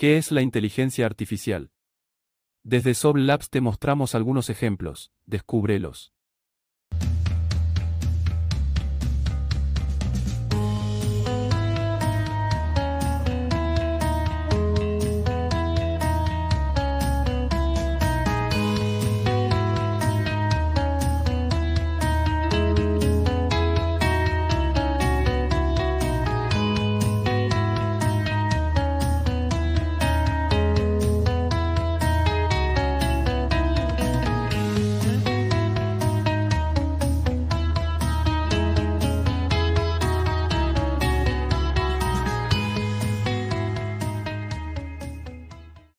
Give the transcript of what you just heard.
¿Qué es la inteligencia artificial? Desde Soul Labs te mostramos algunos ejemplos, descúbrelos.